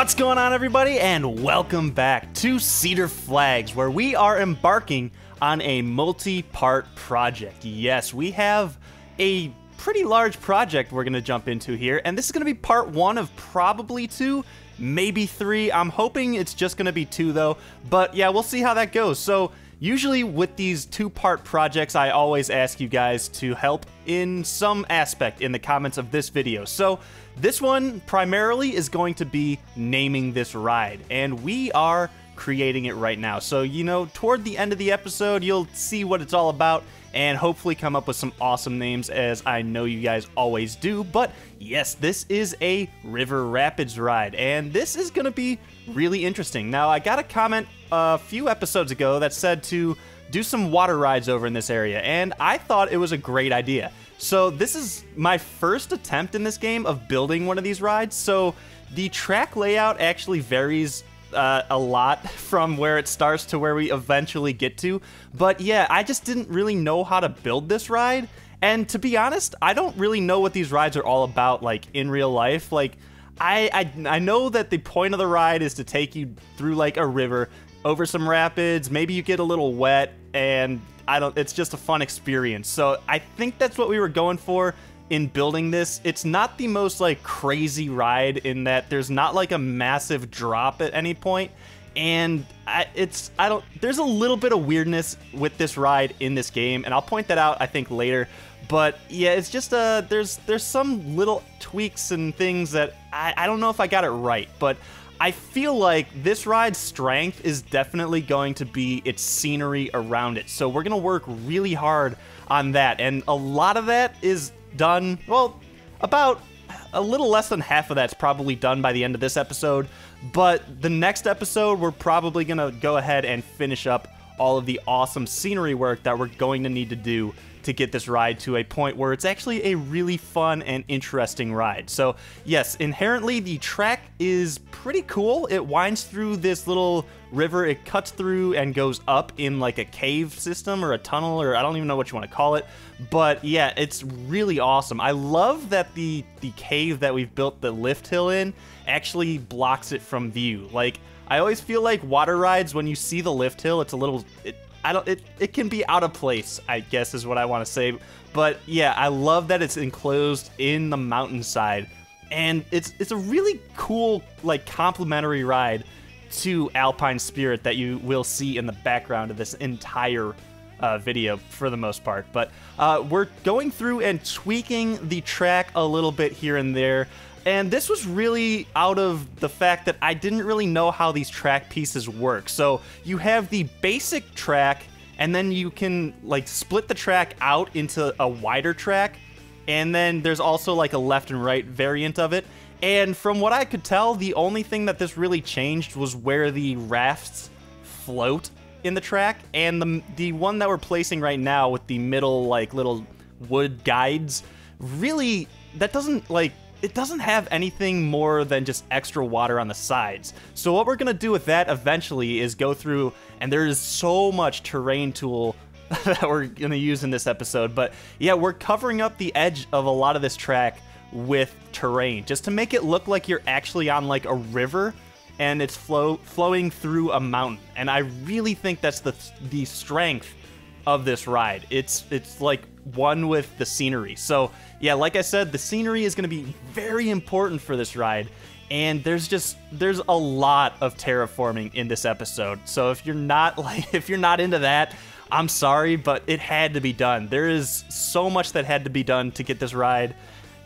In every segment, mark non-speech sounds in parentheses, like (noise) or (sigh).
What's going on, everybody, and welcome back to Cedar Flags, where we are embarking on a multi part project. Yes, we have a pretty large project we're going to jump into here, and this is going to be part one of probably two, maybe three. I'm hoping it's just going to be two, though, but yeah, we'll see how that goes. So, Usually with these two-part projects, I always ask you guys to help in some aspect in the comments of this video. So this one primarily is going to be naming this ride, and we are creating it right now. So, you know, toward the end of the episode, you'll see what it's all about and hopefully come up with some awesome names as I know you guys always do. But yes, this is a River Rapids ride, and this is going to be really interesting. Now, I got a comment a few episodes ago that said to do some water rides over in this area, and I thought it was a great idea. So this is my first attempt in this game of building one of these rides, so the track layout actually varies uh, a lot (laughs) from where it starts to where we eventually get to. But yeah, I just didn't really know how to build this ride. And to be honest, I don't really know what these rides are all about, like in real life. Like, I, I, I know that the point of the ride is to take you through like a river, over some rapids. Maybe you get a little wet, and I don't. It's just a fun experience. So I think that's what we were going for in building this. It's not the most like crazy ride in that there's not like a massive drop at any point and I, it's I don't there's a little bit of weirdness with this ride in this game and I'll point that out I think later but yeah it's just uh there's there's some little tweaks and things that I, I don't know if I got it right but I feel like this ride's strength is definitely going to be its scenery around it so we're gonna work really hard on that and a lot of that is done. Well, about a little less than half of that's probably done by the end of this episode. But the next episode, we're probably going to go ahead and finish up all of the awesome scenery work that we're going to need to do to get this ride to a point where it's actually a really fun and interesting ride. So, yes, inherently the track is pretty cool. It winds through this little river, it cuts through and goes up in like a cave system or a tunnel or I don't even know what you want to call it. But yeah, it's really awesome. I love that the the cave that we've built the lift hill in actually blocks it from view. Like I always feel like water rides when you see the lift hill, it's a little it, I don't it it can be out of place, I guess is what I want to say. But yeah, I love that it's enclosed in the mountainside. And it's it's a really cool like complimentary ride to Alpine Spirit that you will see in the background of this entire uh, video for the most part. But uh, we're going through and tweaking the track a little bit here and there. And this was really out of the fact that I didn't really know how these track pieces work. So you have the basic track, and then you can like split the track out into a wider track. And then there's also like a left and right variant of it. And from what I could tell, the only thing that this really changed was where the rafts float in the track. And the, the one that we're placing right now with the middle like little wood guides, really, that doesn't like it doesn't have anything more than just extra water on the sides. So what we're gonna do with that eventually is go through, and there is so much terrain tool (laughs) that we're gonna use in this episode, but yeah, we're covering up the edge of a lot of this track with terrain, just to make it look like you're actually on like a river and it's flow flowing through a mountain. And I really think that's the the strength of this ride. It's it's like one with the scenery. So yeah, like I said, the scenery is going to be very important for this ride. And there's just there's a lot of terraforming in this episode. So if you're not (laughs) like if you're not into that, I'm sorry, but it had to be done. There is so much that had to be done to get this ride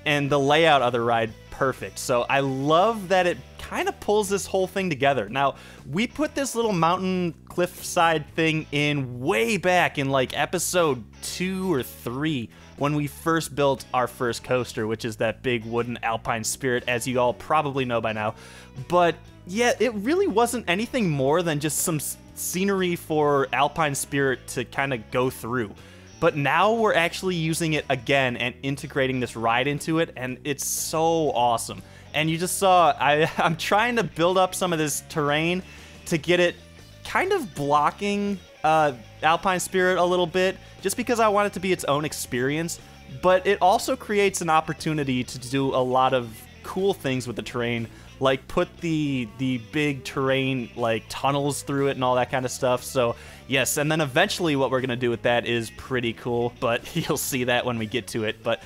and the layout of the ride perfect. So I love that it kind of pulls this whole thing together. Now, we put this little mountain cliffside thing in way back in like episode two or three when we first built our first coaster, which is that big wooden Alpine Spirit, as you all probably know by now. But yeah, it really wasn't anything more than just some scenery for Alpine Spirit to kind of go through. But now we're actually using it again and integrating this ride into it, and it's so awesome. And you just saw, I, (laughs) I'm trying to build up some of this terrain to get it kind of blocking uh, Alpine Spirit a little bit, just because I want it to be its own experience. But it also creates an opportunity to do a lot of cool things with the terrain, like put the the big terrain like tunnels through it and all that kind of stuff. So yes, and then eventually what we're gonna do with that is pretty cool, but (laughs) you'll see that when we get to it. But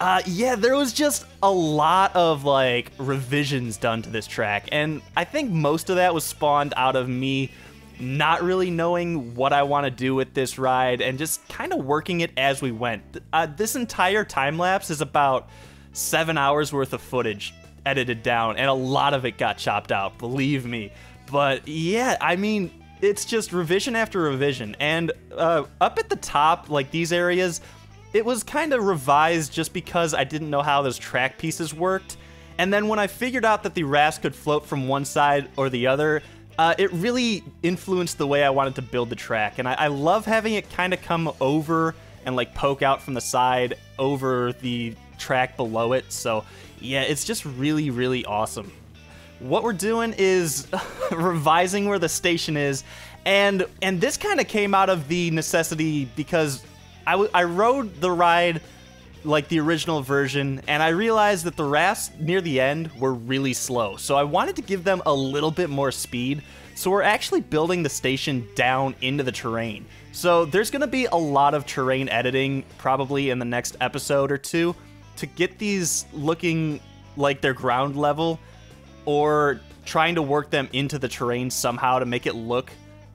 uh, yeah, there was just a lot of like revisions done to this track, and I think most of that was spawned out of me not really knowing what I want to do with this ride and just kind of working it as we went. Uh, this entire time lapse is about seven hours worth of footage edited down, and a lot of it got chopped out, believe me. But yeah, I mean, it's just revision after revision. And uh, up at the top, like these areas, it was kind of revised just because I didn't know how those track pieces worked. And then when I figured out that the rafts could float from one side or the other, uh, it really influenced the way I wanted to build the track. And I, I love having it kind of come over and like poke out from the side over the track below it. So yeah, it's just really, really awesome. What we're doing is (laughs) revising where the station is, and and this kind of came out of the necessity because I, I rode the ride like the original version, and I realized that the rafts near the end were really slow. So I wanted to give them a little bit more speed. So we're actually building the station down into the terrain. So there's going to be a lot of terrain editing probably in the next episode or two to get these looking like they're ground level or trying to work them into the terrain somehow to make it look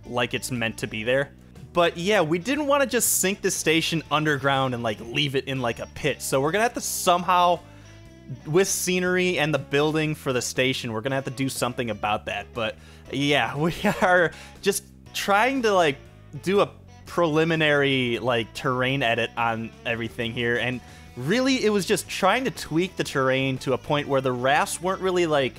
like it's meant to be there. But yeah, we didn't want to just sink the station underground and like leave it in like a pit. So we're going to have to somehow with scenery and the building for the station, we're going to have to do something about that. But yeah, (laughs) we are just trying to like do a preliminary like terrain edit on everything here and really it was just trying to tweak the terrain to a point where the rafts weren't really like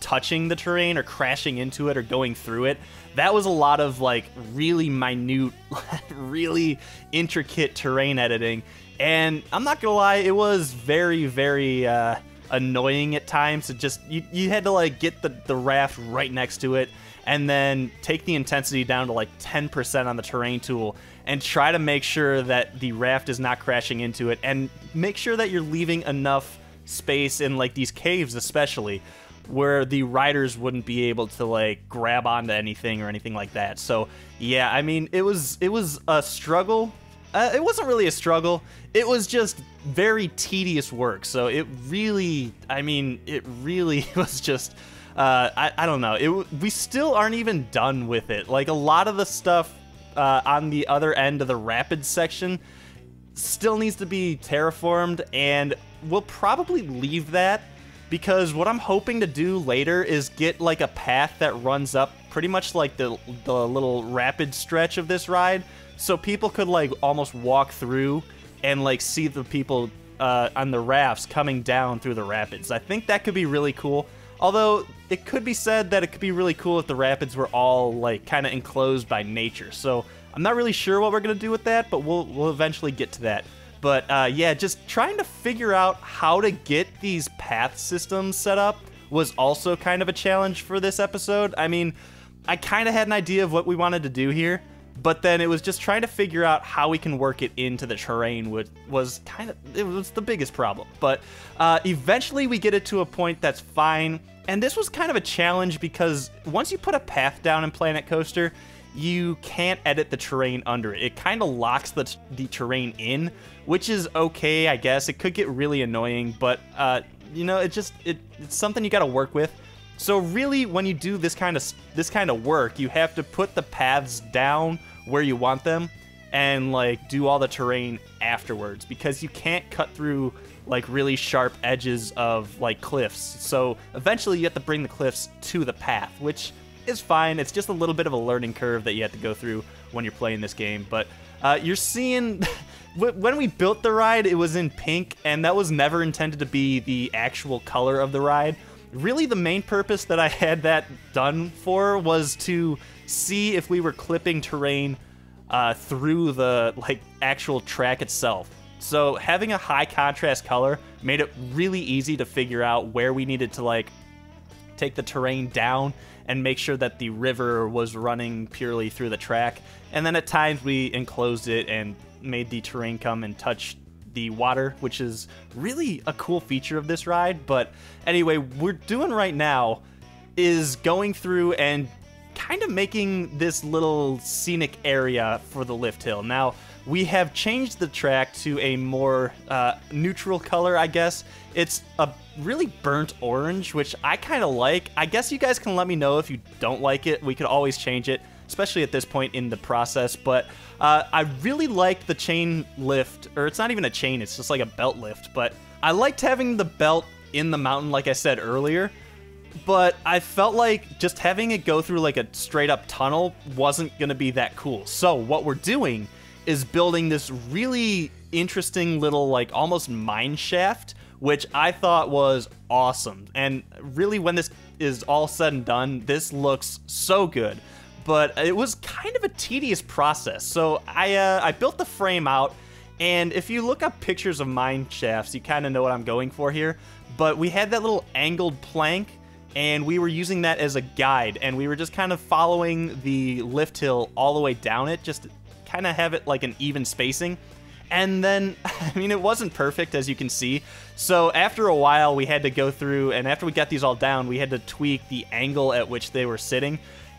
touching the terrain or crashing into it or going through it. That was a lot of like really minute, (laughs) really intricate terrain editing. And I'm not gonna lie, it was very, very uh, annoying at times. It just you, you had to like get the, the raft right next to it and then take the intensity down to like 10% on the terrain tool and try to make sure that the raft is not crashing into it and make sure that you're leaving enough space in like these caves especially where the riders wouldn't be able to like grab onto anything or anything like that. So yeah, I mean it was it was a struggle. Uh, it wasn't really a struggle. It was just very tedious work. So it really, I mean, it really (laughs) was just. Uh, I, I don't know. It we still aren't even done with it. Like a lot of the stuff uh, on the other end of the rapids section still needs to be terraformed, and we'll probably leave that because what I'm hoping to do later is get like a path that runs up pretty much like the the little rapid stretch of this ride, so people could like almost walk through and like see the people uh, on the rafts coming down through the rapids. I think that could be really cool. Although it could be said that it could be really cool if the rapids were all like kind of enclosed by nature. So I'm not really sure what we're gonna do with that, but we'll we'll eventually get to that. But uh, yeah, just trying to figure out how to get these path systems set up was also kind of a challenge for this episode. I mean, I kind of had an idea of what we wanted to do here, but then it was just trying to figure out how we can work it into the terrain which was kind of it was the biggest problem but uh, eventually we get it to a point that's fine and this was kind of a challenge because once you put a path down in planet coaster you can't edit the terrain under it. It kind of locks the, the terrain in which is okay i guess. It could get really annoying but uh, you know it just it, it's something you got to work with. So really, when you do this kind of this kind of work, you have to put the paths down where you want them, and like do all the terrain afterwards because you can't cut through like really sharp edges of like cliffs. So eventually, you have to bring the cliffs to the path, which is fine. It's just a little bit of a learning curve that you have to go through when you're playing this game. But uh, you're seeing. (laughs) when we built the ride, it was in pink, and that was never intended to be the actual color of the ride really the main purpose that I (laughs) had that done for was to see if we were clipping terrain uh, through the like actual track itself. So having a high contrast color made it really easy to figure out where we needed to like take the terrain down and make sure that the river was running purely through the track. And then at times we enclosed it and made the terrain come and touch the water, which is really a cool feature of this ride. But anyway, we're doing right now is going through and kind of making this little scenic area for the lift hill. Now, we have changed the track to a more uh, neutral color, I guess. It's a really burnt orange, which I kind of like. I guess you guys can let me know if you don't like it. We could always change it, especially at this point in the process. But uh, I really liked the chain lift, or it's not even a chain, it's just like a belt lift. But I liked having the belt in the mountain, like I said earlier but I felt like just having it go through like a straight up tunnel wasn't going to be that cool. So, what we're doing is building this really interesting little, like almost mine shaft, which I thought was awesome. And really, when this is all said and done, this looks so good. But it was kind of a tedious process. So, I, uh, I built the frame out. And if you look up pictures of mine shafts, you kind of know what I'm going for here. But we had that little angled plank and we were using that as a guide and we were just kind of following the lift hill all the way down it just kind of have it like an even spacing. And then (laughs) i mean it wasn't perfect as you can see. So after a while we had to go through and after we got these all down we had to tweak the angle at which they were sitting.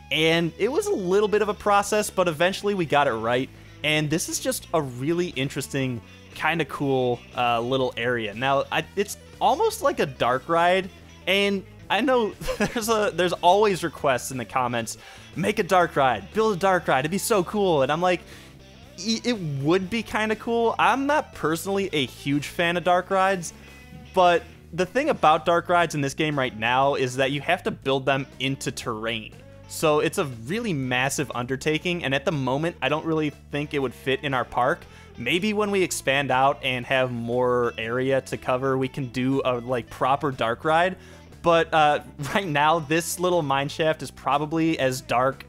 And it was a little bit of a process but eventually we got it right. And this is just a really interesting kind of cool uh, little area. Now I, it's almost like a dark ride and I know (laughs) there's a there's always requests in the comments, make a dark ride, build a dark ride, it'd be so cool. And I'm like, it would be kind of cool. I'm not personally a huge fan of dark rides, but the thing about dark rides in this game right now is that you have to build them into terrain. So it's a really massive undertaking, and at the moment, I don't really think it would fit in our park. Maybe when we expand out and have more area to cover, we can do a like proper dark ride. But uh, (laughs) right now, this little mine shaft is probably as dark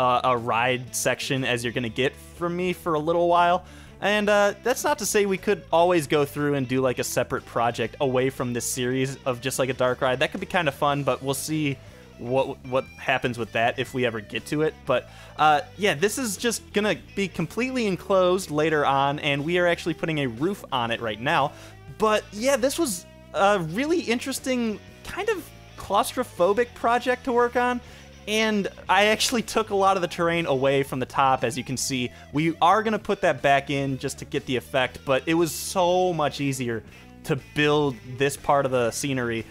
uh, a ride section as you're going to get from me for a little while. And uh, that's not to say we could always go through and do like a separate project away from this series of just like a dark ride. That could be kind of fun, but we'll see what what happens with that if we ever get to it. But uh, yeah, this is just gonna be completely enclosed later on, and we are actually putting a roof on it right now. But yeah, this was a really interesting kind of claustrophobic project to work on. And I actually took a lot of the terrain away from the top, as you can see. We are going to put that back in just to get the effect, but it was so much easier to build this part of the scenery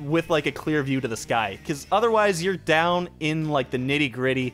with like a clear view to the sky. Because otherwise, you're down in like the nitty gritty,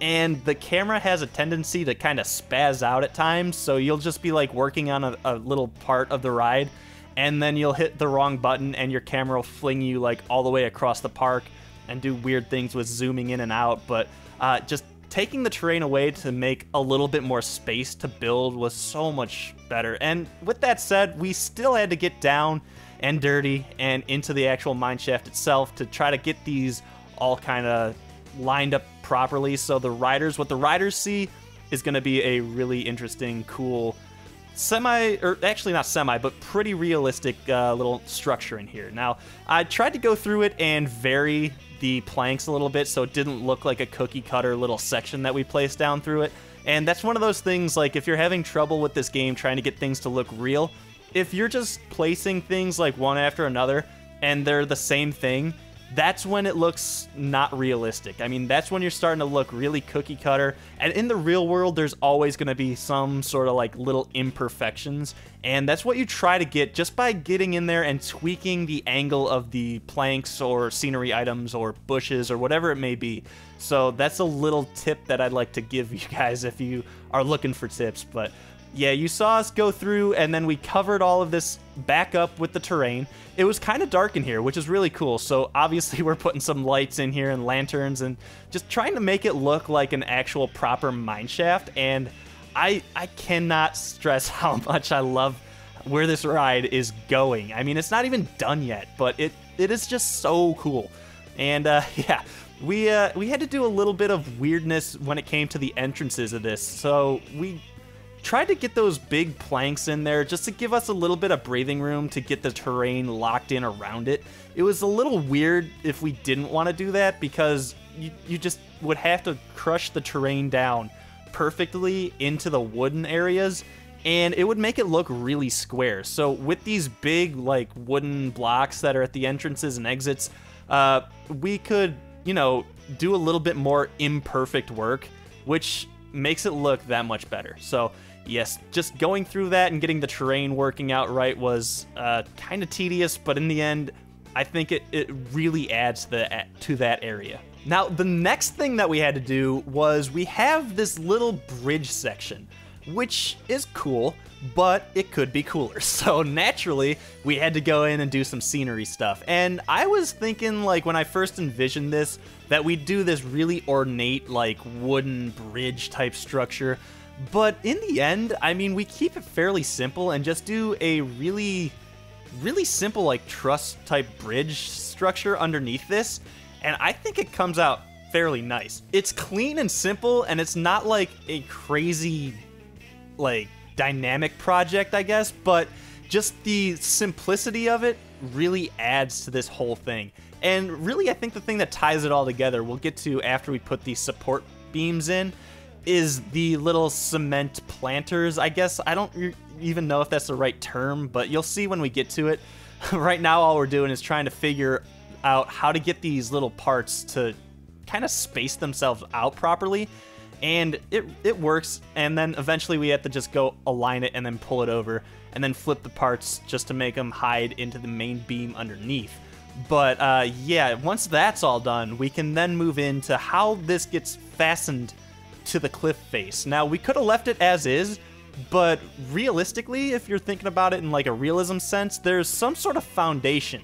and the camera has a tendency to kind of spaz out at times, so you'll just be like working on a, a little part of the ride and then you'll hit the wrong button and your camera will fling you like all the way across the park and do weird things with zooming in and out. But uh, just taking the terrain away to make a little bit more space to build was so much better. And with that said, we still had to get down and dirty and into the actual mine shaft itself to try to get these all kind of lined up properly. So the riders, what the riders see is going to be a really interesting, cool semi, or actually not semi, but pretty realistic uh, little structure in here. Now, I tried to go through it and vary the planks a little bit so it didn't look like a cookie cutter little section that we placed down through it. And that's one of those things, like, if you're having trouble with this game trying to get things to look real, if you're just placing things like one after another and they're the same thing, that's when it looks not realistic. I mean, that's when you're starting to look really cookie cutter. And in the real world, there's always going to be some sort of like little imperfections. And that's what you try to get just by getting in there and tweaking the angle of the planks or scenery items or bushes or whatever it may be. So that's a little tip that I'd like to give (laughs) you guys if you are looking for tips. But yeah, you saw us go through and then we covered all of this back up with the terrain. It was kind of dark in here, which is really cool. So obviously (laughs) we're putting some lights in here and lanterns and just trying to make it look like an actual proper mine shaft. And I I cannot stress (laughs) how much I love where this ride is going. I mean, it's not even done yet, but it it is just so cool. And uh, (laughs) yeah, we uh, we had to do a little bit of weirdness when it came to the entrances of this. So we tried to get those big planks in there just to give us a little bit of breathing room to get the terrain locked in around it. It was a little weird if we didn't want to do that because you, you just would have to crush the terrain down perfectly into the wooden areas and it would make it look really square. So with these big like wooden blocks that are at the entrances and exits, uh, we could, you know, do a little bit more imperfect work, which makes it look that much better. So yes, just going through that and getting the terrain working out right was uh, kind of tedious, but in the end, I think it, it really adds the, to that area. Now, the next thing that we had to do was we have this little bridge section, which is cool, but it could be cooler. (laughs) So naturally, we had to go in and do some scenery stuff. And I was thinking, like, when I first envisioned this, that we'd do this really ornate, like, wooden bridge type structure. But in the end, I mean, we keep it fairly simple and just do a really, really simple, like, truss type bridge structure underneath this. And I think it comes out fairly nice. It's clean and simple, and it's not like a crazy, like, dynamic project, I guess, but just the simplicity of it really adds to this whole thing. And really, I think the thing that ties it all together, we'll get to after we put these support beams in, is the little cement planters. I guess I don't even know if that's the right term, but you'll see when we get to it. (laughs) right now, all we're doing is trying to figure out how to get these little parts to kind of space themselves out properly and it it works. And then eventually we have to just go align it and then pull it over, and then flip the parts just to make them hide into the main beam underneath. But uh, yeah, once that's all done, we can then move into how this gets fastened to the cliff face. Now we could have left it as is, but realistically, if you're thinking about it in like a realism sense, there's some sort of foundation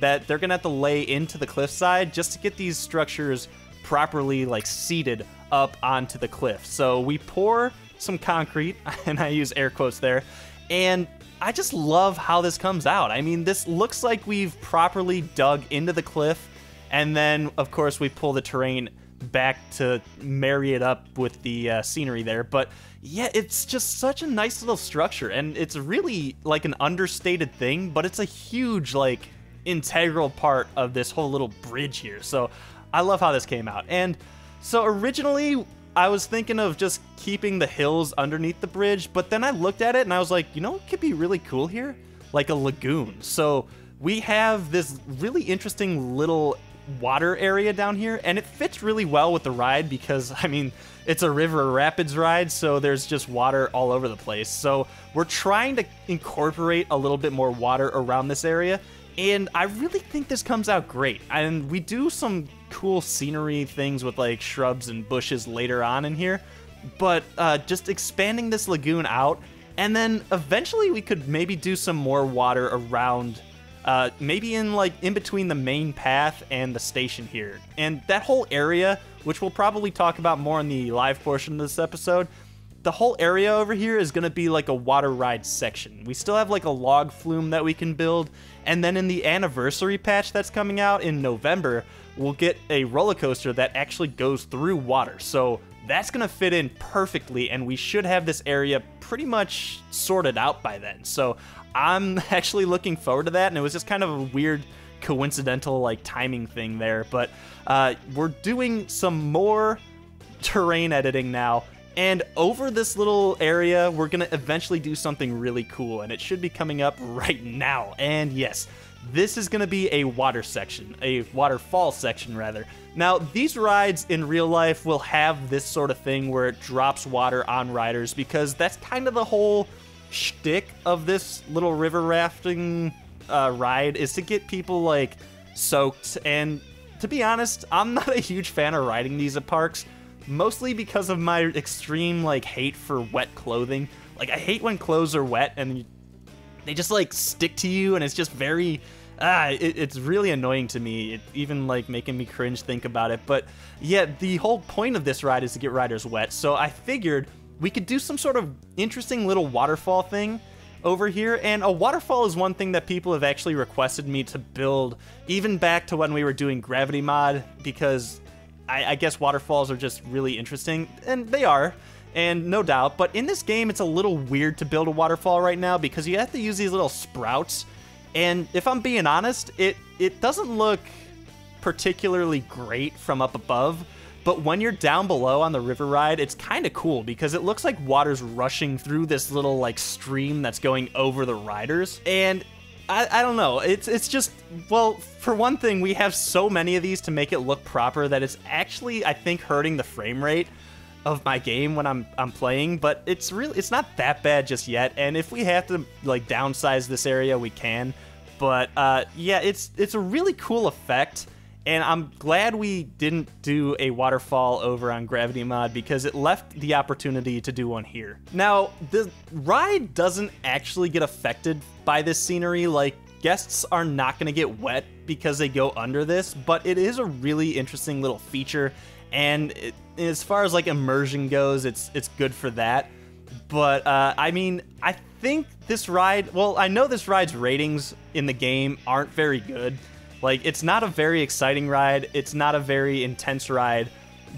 that they're gonna have to lay into the cliffside just to get these structures properly like seated up onto the cliff. So we pour some concrete, (laughs) and I use air quotes there, and I just love how this comes out. I mean, this looks like we've properly dug into the cliff, and then, of course, we pull the terrain back to marry it up with the uh, scenery there. But yeah, it's just such a nice little structure, and it's really like an understated thing, but it's a huge, like, integral part of this whole little bridge here. So I love how this came out. And so originally, I was thinking of just keeping the hills underneath the bridge, but then I looked at it and I was like, you know what could be really cool here? Like a lagoon. So we have this really interesting little water area down here, and it fits really well with the ride because, (laughs) I mean, it's a river rapids ride, so there's just water all over the place. So we're trying to incorporate a little bit more water around this area, and I really think this comes out great. And we do some cool scenery things with like shrubs and bushes later on in here. But uh, just expanding this lagoon out, and then eventually we could maybe do some more water around, uh, maybe in like in between the main path and the station here. And that whole area, which we'll probably talk about more in the live portion of this episode, the whole area over here is going to be like a water ride section. We still have like a log flume that we can build, and then in the anniversary patch that's coming out in November, we'll get a roller coaster that actually goes through water. So that's going to fit in perfectly, and we should have this area pretty much sorted out by then. So I'm (laughs) actually looking forward to that, and it was just kind of a weird coincidental like timing thing there. But uh, we're doing some more terrain editing now. And over this little area, we're to eventually do something really cool, and it should be coming up right now. And yes, this is to be a water section, a waterfall section, rather. Now, these rides in real life will have this sort of thing where it drops water on riders because that's kind of the whole shtick of this little river rafting uh, ride is to get people like soaked. And to be honest, I'm not a huge fan of riding these at parks, mostly because of my extreme like hate for wet clothing. Like I hate when clothes are wet and they just like stick to you and it's just very ah it, it's really annoying to me it even like making me cringe think about it but yeah the whole point of this ride is to get riders wet so i figured we could do some sort of interesting little waterfall thing over here and a waterfall is one thing that people have actually requested me to build even back to when we were doing gravity mod because I, I guess waterfalls are just really interesting and they are and no doubt, but in this game, it's a little weird to build a waterfall right now because you have to use these little sprouts. And if I'm being honest, it, it doesn't look particularly great from up above. But when you're down below on the river ride, it's kind of cool because it looks like water's rushing through this little like stream that's going over the riders. And I, I don't know. It's it's just well, for one thing, we have so many of these to make it look proper that it's actually I think hurting the frame rate of my game when I'm I'm playing, but it's really it's not that bad just yet. And if we have to like downsize this area, we can. But uh, yeah, it's it's a really cool effect. And I'm glad we didn't do a waterfall over on Gravity Mod because it left the opportunity to do one here. Now, the ride doesn't actually get affected by this scenery. Like, guests are not going to get wet because they go under this, but it is a really interesting little feature. And it, as far as like immersion goes, it's it's good for that. But uh, I mean, I think this ride. Well, I know this ride's ratings in the game aren't very good. Like, it's not a very exciting ride, it's not a very intense ride,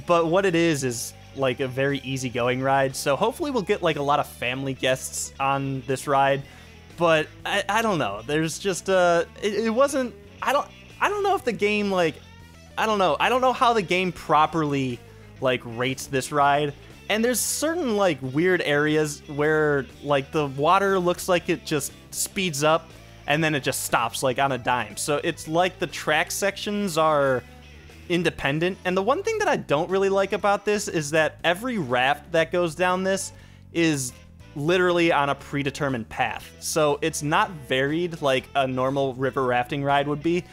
but what it is is like a very easygoing ride. So hopefully we'll get like a lot of family guests on this ride. But I, I don't know. There's just uh it, it wasn't I don't I don't know if the game like I don't know. I don't know how the game properly like rates this ride. And there's certain like weird areas where like the water looks like it just speeds up and then it just stops like on a dime. So it's like the track sections are independent. And the one thing that I don't really like about this is that every raft that goes down this is literally on a predetermined path. So it's not varied like a normal river rafting ride would be.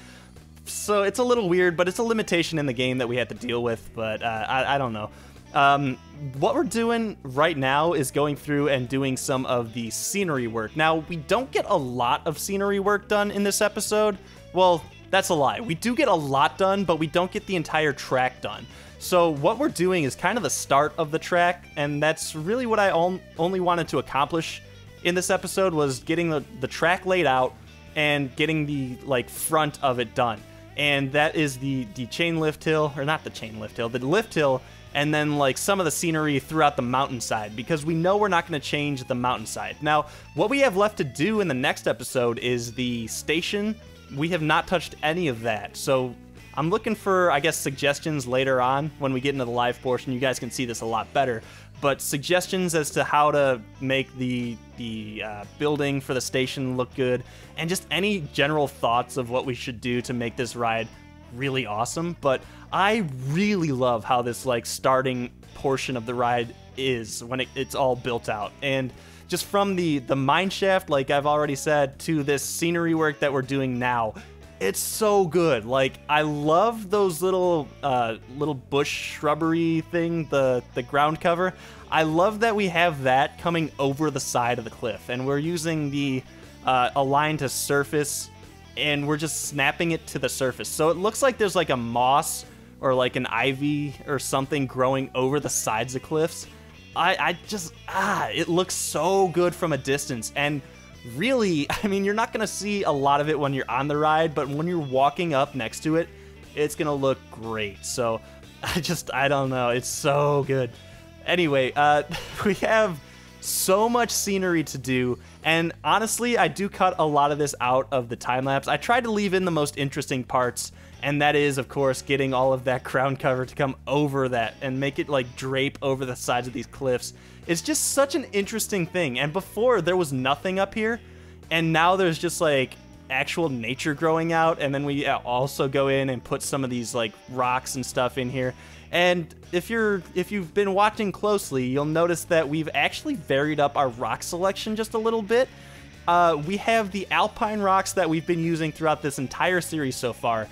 So it's a little weird, but it's a limitation in the game that we had to deal with. But uh, I, I don't know. Um, what we're doing right now is going through and doing some of the scenery work. Now, we don't get a lot of scenery work done in this episode. Well, that's a lie. We do get a lot done, but we don't get the entire track done. So what we're doing is kind of the start of the track, and that's really what I only wanted to accomplish in this episode was getting the, the track laid out and getting the like front of it done. And that is the the chain lift hill, or not the chain lift hill, the lift hill and then like some of the scenery throughout the mountainside because we know we're not going to change the mountainside. Now, what we have left to do in the next episode is the station. We have not touched any of that. So I'm looking for, I guess, suggestions later on when we get into the live portion. You guys can see this a lot better. But suggestions as to how to make the the uh, building for the station look good, and just any general thoughts of what we should do to make this ride really awesome. But I really love how this like starting portion of the ride is when it, it's all built out. And just from the the mine shaft, like I've already said, to this scenery work that we're doing now, it's so good. Like I love those little uh, little bush shrubbery thing, the the ground cover. I love that we have that coming over the side of the cliff, and we're using the uh, align to surface, and we're just snapping it to the surface. So it looks like there's like a moss or like an ivy or something growing over the sides of cliffs. I, I just, ah, it looks so good from a distance. And really, (laughs) I mean, you're not to see a lot of it when you're on the ride, but when you're walking up next to it, it's to look great. So (laughs) I just, I don't know. It's so good. Anyway, uh, (laughs) we have so much scenery to do and honestly i do cut a lot of this out of the time lapse i tried to leave in the most interesting parts and that is, of course, getting all of that (laughs) ground cover to come over that and make it like drape over the sides of these cliffs. It's just such an interesting thing. And before, there was nothing up here, and now there's just like actual nature growing out and then we uh, also go in and put some of these like rocks and stuff in here and if you're if you've been watching closely you'll notice that we've actually varied up our rock selection just a little bit uh, we have the alpine rocks that we've been using throughout this entire series so far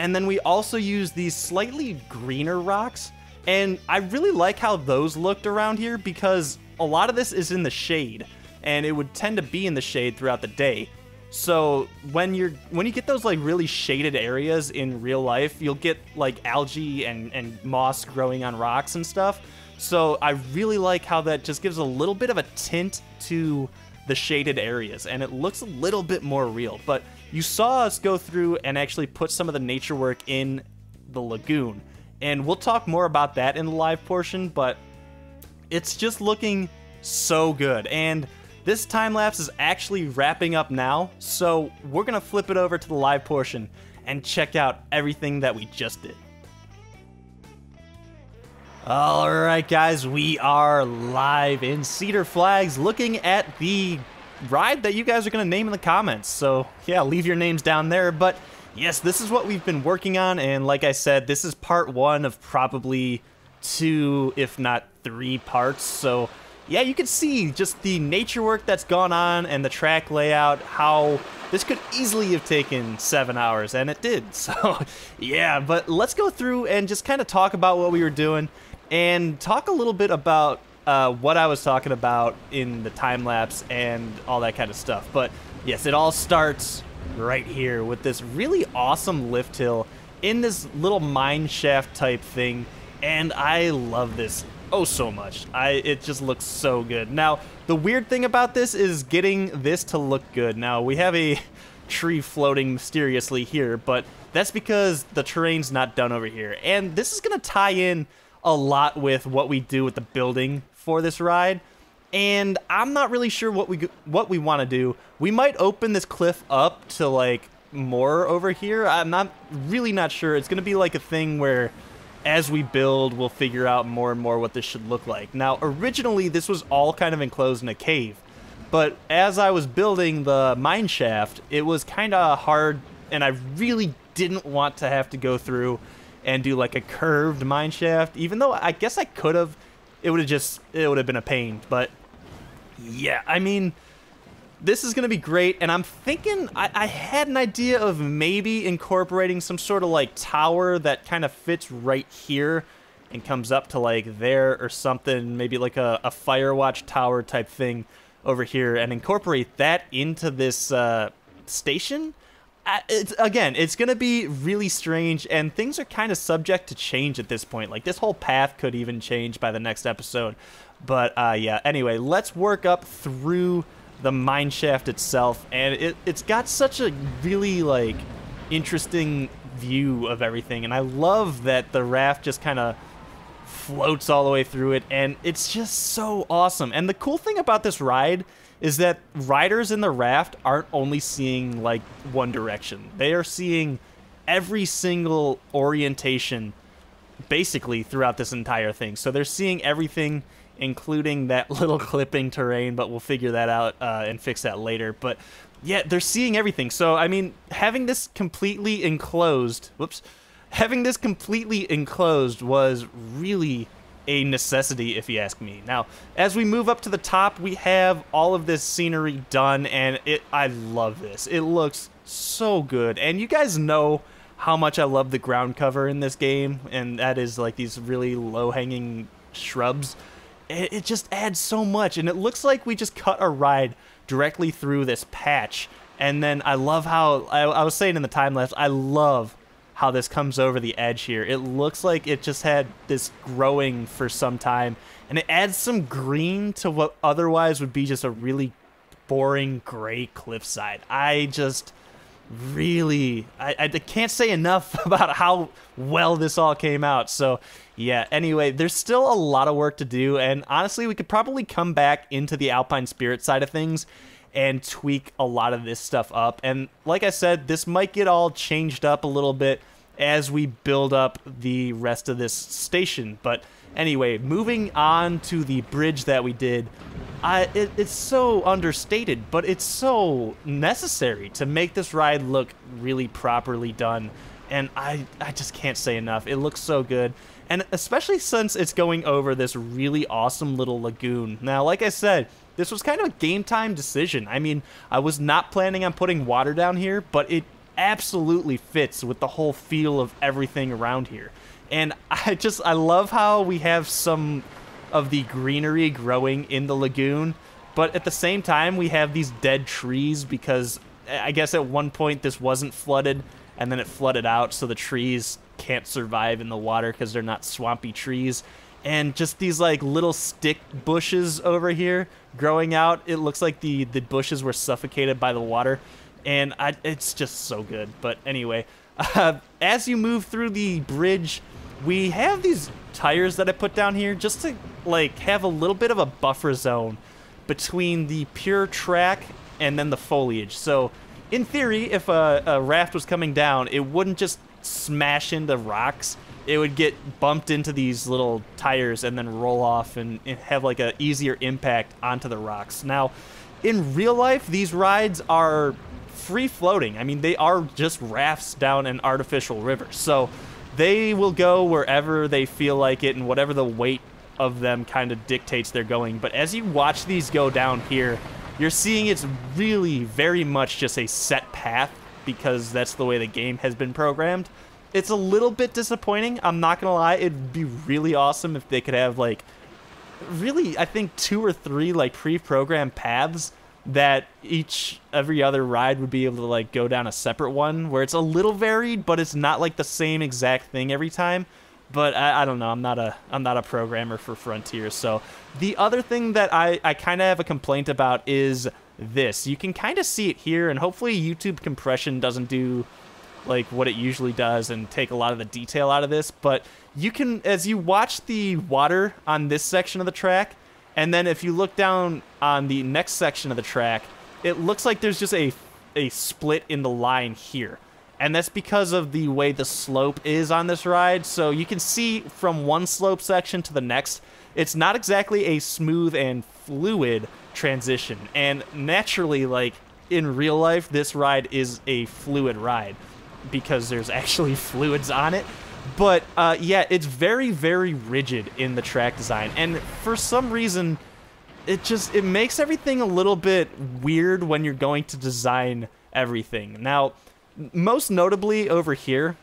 and then we also use these slightly greener rocks. And I really like how those looked around here because a lot of this is in the shade and it would tend to be in the shade throughout the day. So when you're when you get those like really shaded areas in real life, you'll get like algae and, and moss growing on rocks and stuff. So I really like how that just gives a little bit of a tint to the shaded areas and it looks a little bit more real. But you saw us go through and actually put some of the nature work in the lagoon. And we'll talk more about that in the live portion, but it's just looking so good. And this time lapse is actually wrapping up now, so we're gonna flip it over to the live portion and check out everything that we just did. All right, guys, we are live in Cedar Flags looking at the ride that you guys are to name in the comments. So, yeah, leave your names down there. But, yes, this is what we've been working on. And like I said, this is part one of probably two, if not three parts. So, yeah, you can see just the nature work that's gone on and the track layout, how this could easily have taken seven hours, and it did. (laughs) So, yeah, but let's go through and just kind of talk about what we were doing and talk a little bit about uh, what I was talking about in the time lapse and all that kind of stuff. But yes, it all starts right here with this really awesome lift hill in this little mine shaft type thing, and I love this oh so much. I it just looks so good. Now, the weird thing about this is getting this to look good. Now, we have a (laughs) tree floating mysteriously here, but that's because the terrain's not done over here. And this is going to tie in a lot with what we do with the building for this ride. And I'm not really sure what we what we want to do. We might open this cliff up to like more over here. I'm not really not sure. It's going to be like a thing where as we build, we'll figure out more and more what this should look like. Now, originally, this was all kind of enclosed in a cave. But as I was building the mine shaft, it was kind of hard, and I really didn't want to have to go through and do like a curved mine shaft, even though I guess I could have. It would have just, it would have been a pain. But yeah, I mean, this is going to be great. And I'm thinking, I, I, had an idea of maybe incorporating some sort of like tower that kind of fits right here and comes up to like there or something. Maybe like a, a Firewatch tower type thing over here and incorporate that into this uh, station it's, again, it's going to be really strange, and things are kind of subject to change at this point. Like, this whole path could even change by the next episode. But, uh, yeah, anyway, let's work up through the mine shaft itself, and it, it's got such a really, like, interesting view of everything, and I love that the raft just kind of floats all the way through it, and it's just so awesome. And the cool thing about this ride is that riders in the raft aren't only seeing like one direction. They are seeing every single orientation basically throughout this entire thing. So they're seeing everything including that (laughs) little clipping terrain, but we'll figure that out uh, and fix that later. But yeah, they're seeing everything. So I mean, having this completely enclosed, whoops, having this completely enclosed was really a necessity, if you ask me. Now, as we move up to the top, we have all of this scenery done, and it I love this. It looks so good, and you guys know how much I love the ground cover in this game, and that is like these really low-hanging shrubs. It, it just adds so much, and it looks like we just cut a ride directly through this patch. And then I love how I, I was saying in the time lapse, I love how this comes over the edge here. It looks like it just had this growing for some time, and it adds some green to what otherwise would be just a really boring gray cliffside. I just really I, I can't say enough (laughs) about how well this all came out so yeah anyway there's still a lot of work to do and honestly we could probably come back into the alpine spirit side of things and tweak a lot of this stuff up and like i said this might get all changed up a little bit as we build up the rest of this station. But anyway, moving on to the bridge that we did, I, it, it's so understated, but it's so necessary to make this ride look really properly done. And I, I just can't say enough. It looks so good. And especially since it's going over this really awesome little lagoon. Now, like I said, this was kind of a game time decision. I mean, I was not planning on putting water down here, but it absolutely fits with the whole feel of everything around here. And (laughs) I just, I love how we have some of the greenery growing in the lagoon, but at the same time, we have these dead trees because I guess at one point this wasn't flooded and then it flooded out, so the trees can't survive in the water because they're not swampy trees. And just these like little stick bushes over here growing out. It looks like the, the bushes were suffocated by the water and I, it's just so good. But anyway, (laughs) uh, as you move through the bridge, we have these tires that I put down here just to like have a little bit of a buffer zone between the pure track and then the foliage. So in theory, if a, a raft was coming down, it wouldn't just smash into rocks. it would get bumped into these little tires and then roll off and, and have like an easier impact onto the rocks. Now, in real life, these rides are free floating. I mean, they are just rafts down an artificial river. So they will go wherever they feel like it and whatever the weight of them kind of dictates they're going. But as you watch these go down here, you're seeing it's really very much just a set path because that's the way the game has been programmed. It's a little bit disappointing. I'm not going to lie. It'd be really awesome if they could have like really, I think two or three like pre-programmed paths that each every other ride would be able to like go down a separate one where it's a little varied, but it's not like the same exact thing every time. But I, I don't know. I'm not a I'm not a programmer for Frontier. So the other thing that I I kind of have a complaint about is this. You can kind of see it here, and hopefully YouTube compression doesn't do like what it usually does and take a lot of the detail out of this. But you can, as you watch the water on this section of the track, and then if you look down on the next section of the track, it looks like there's just a, a split in the line here. And that's because of the way the slope is on this ride. So you can see from one slope section to the next, it's not exactly a smooth and fluid transition. And naturally, like in real life, this ride is a fluid ride because there's (laughs) actually fluids on it. But uh, yeah, it's very, very rigid in the track design. And for some reason, it just it makes everything a little bit weird when you're going to design everything. Now, most notably over here,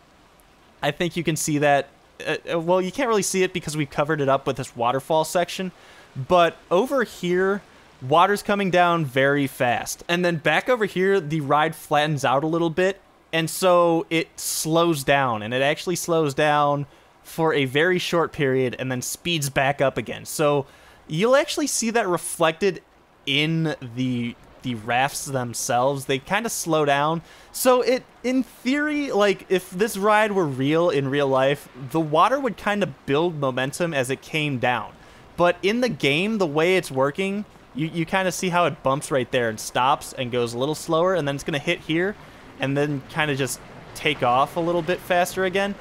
I think you can see that. Uh, uh, well, you can't really see it because we've covered it up with this waterfall section. But over here, water's coming down very fast. And then back over here, the ride flattens out a little bit and so it slows down, and it actually slows down for a very short period and then speeds back up again. So you'll actually see that reflected in the the rafts themselves. They kind of slow down. So it in theory like if this ride were real in real life, the water would kind of build momentum as it came down. But in the game, the way it's working, you, you kind of see how it bumps right there and stops and goes a little slower and then it's going to hit here and then kind of just take off a little bit faster again.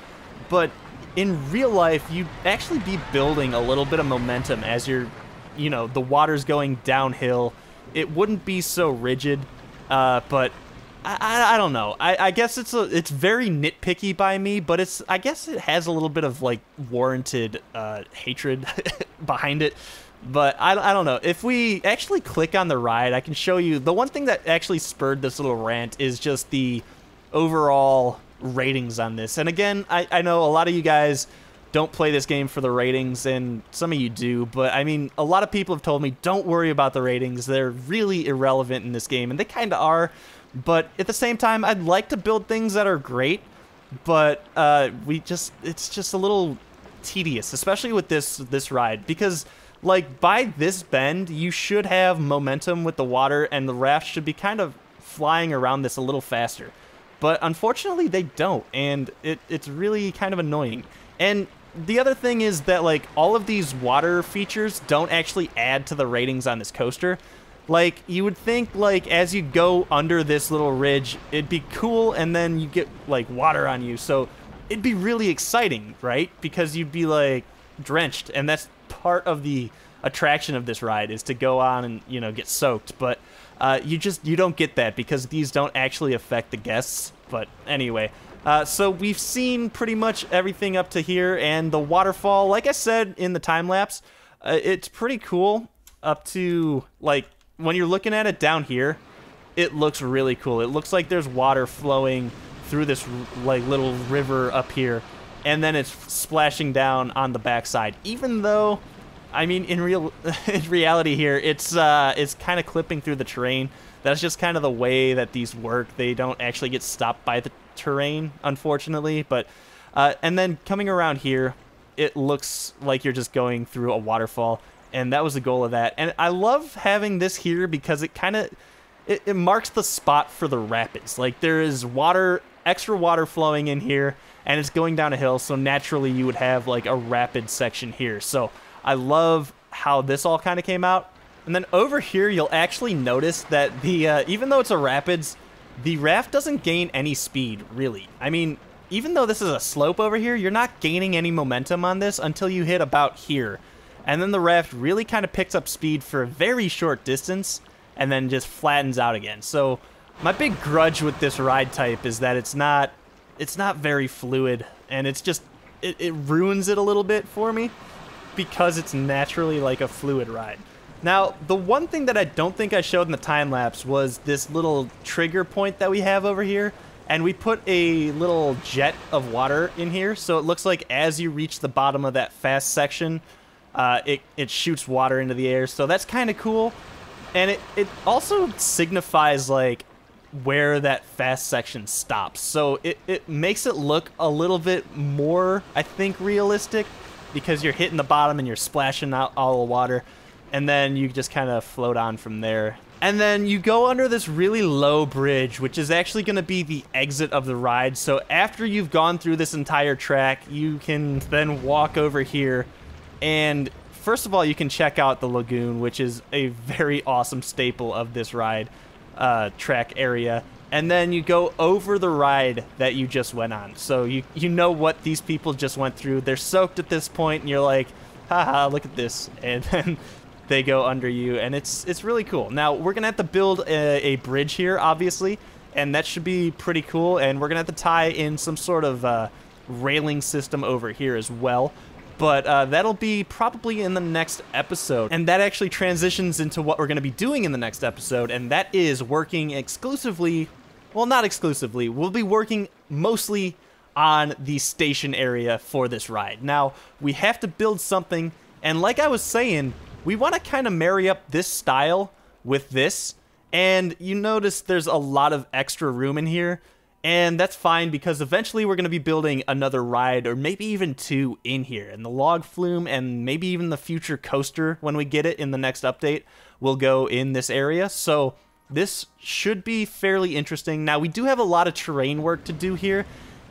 But in real life, you'd actually be building a little bit of momentum as you're, you know, the water's going downhill. It wouldn't be so rigid, uh, but I, I, don't know. I, I guess it's a, it's very nitpicky by me, but it's I guess it has a little bit of like warranted uh, hatred (laughs) behind it. But I, I don't know. If we actually click on the ride, I can show you. The one thing that actually spurred this little rant is just the overall ratings on this. And again, I, I know a lot of you guys don't play this game for the ratings, and some of you do, but I mean, a lot of people have told me, don't worry about the ratings. They're really irrelevant in this game, and they kind of are. But at the same time, I'd like to build things that are great, but uh, we just, it's just a little tedious, especially with this this ride, because like by this bend, you should have momentum with the water and the raft should be kind of flying around this a little faster. But unfortunately, they don't, and it, it's really kind of annoying. And the other thing is that like all of these water features don't actually add to the ratings on this coaster. Like you would think like as you go under this little ridge, it'd be cool and then you get like water on you. So it'd be really exciting, right? Because you'd be like drenched and that's part of the attraction of this ride is to go on and you know get soaked. But uh, you just you don't get that because these don't actually affect the guests. But anyway uh, so we've seen pretty much everything up to here and the waterfall like i said in the time lapse uh, it's pretty cool up to like when you're looking at it down here it looks really cool. It looks like there's water flowing through this like little river up here and then it's splashing down on the backside. Even though, I mean, in real (laughs) in reality here, it's uh, it's kind of clipping through the terrain. That's just kind of the way that these work. They don't actually get stopped by the terrain, unfortunately. But uh, and then coming around here, it looks like you're just going through a waterfall, and that was the goal of that. And I love having this here because it kind of it, it marks the spot for the rapids. Like there is water, extra water flowing in here and it's going down a hill, so naturally you would have like a rapid section here. So I love how this all kind of came out. And then over here, you'll actually notice that the uh, even though it's a rapids, the raft doesn't gain any speed, really. I mean, even though this is a slope over here, you're not gaining any momentum on this until you hit about here. And then the raft really kind of picks up speed for a very short distance and then just flattens out again. So my big grudge with this ride type is that it's not it's not very fluid and it's just it, it ruins it a little bit for me because it's naturally like a fluid ride. Now, the one thing that I don't think I showed in the time lapse was this little trigger point that we have over here. And we put a little jet of water in here, so it looks like as you reach the bottom of that fast section, uh, it, it shoots water into the air. So that's kind of cool. And it, it also signifies like where that fast section stops. So it, it makes it look a little bit more, I think, realistic because you're hitting the bottom and you're splashing out all the water. And then you just kind of float on from there. And then you go under this really low bridge, which is actually going to be the exit of the ride. So after you've gone through this entire track, you can then walk over here. And first of all, you can check out the lagoon, which is a very awesome staple of this ride uh, track area. And then you go over the ride that you just went on. So you, you know what these people just went through. They're soaked at this point, and you're like, haha, look at this. (laughs) And then they go under you, and it's it's really cool. Now, we're to have to build a, a, bridge here, obviously, and that should be pretty cool. And we're to have to tie in some sort of uh, railing system over here as well but uh, that'll be probably in the next episode. And that actually transitions into what we're going to be doing in the next episode, and that is working exclusively, well, not exclusively, we'll be working mostly on the station area for this ride. Now, we have to build something, and like I was saying, we want to kind of marry up this style with this, and you notice there's a lot of extra room in here, and that's fine because eventually we're going to be building another ride or maybe even two in here. And the log flume and maybe even the future coaster when we get it in the next update will go in this area. So this should be fairly interesting. Now we do have a lot of terrain work to do here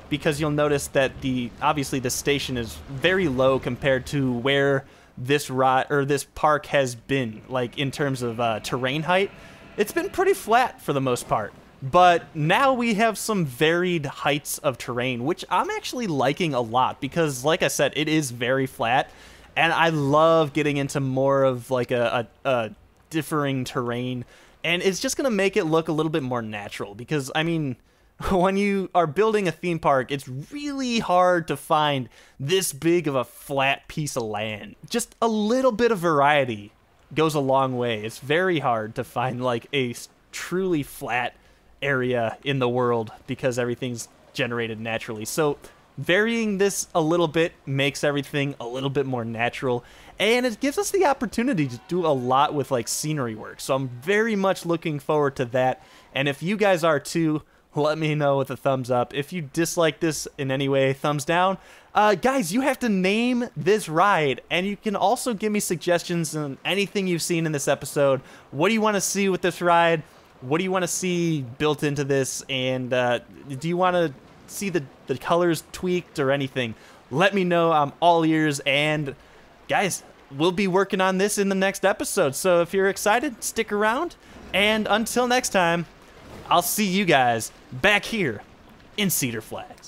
because you'll notice that the obviously the station is very low compared to where this ride or this park has been like in terms of uh, terrain height. It's been pretty flat for the most part. But now we have some varied heights of terrain, which I'm actually liking a lot because, like I said, it is very flat. And I love getting into more of like a, a, a differing terrain. And it's just going to make it look a little bit more natural because, I mean, (laughs) when you are building a theme park, it's really hard to find this big of a flat piece of land. Just a little bit of variety goes a long way. It's very hard to find like a truly flat area in the world because everything's generated naturally. So varying this a little bit makes everything a little bit more natural and it gives us the opportunity to do a lot with like scenery work. So I'm very much looking forward to that. And if you guys are too, let me know with a thumbs up. If you dislike this in any way, thumbs down. Uh, guys, you have to name this ride, and you can also give me suggestions on anything you've seen in this episode. What do you want to see with this ride? What do you want to see built into this? And uh, do you want to see the, the colors tweaked or anything? Let me know. I'm all ears. And guys, we'll be working on this in the next episode. So if you're excited, stick around. And until next time, I'll see you guys back here in Cedar Flags.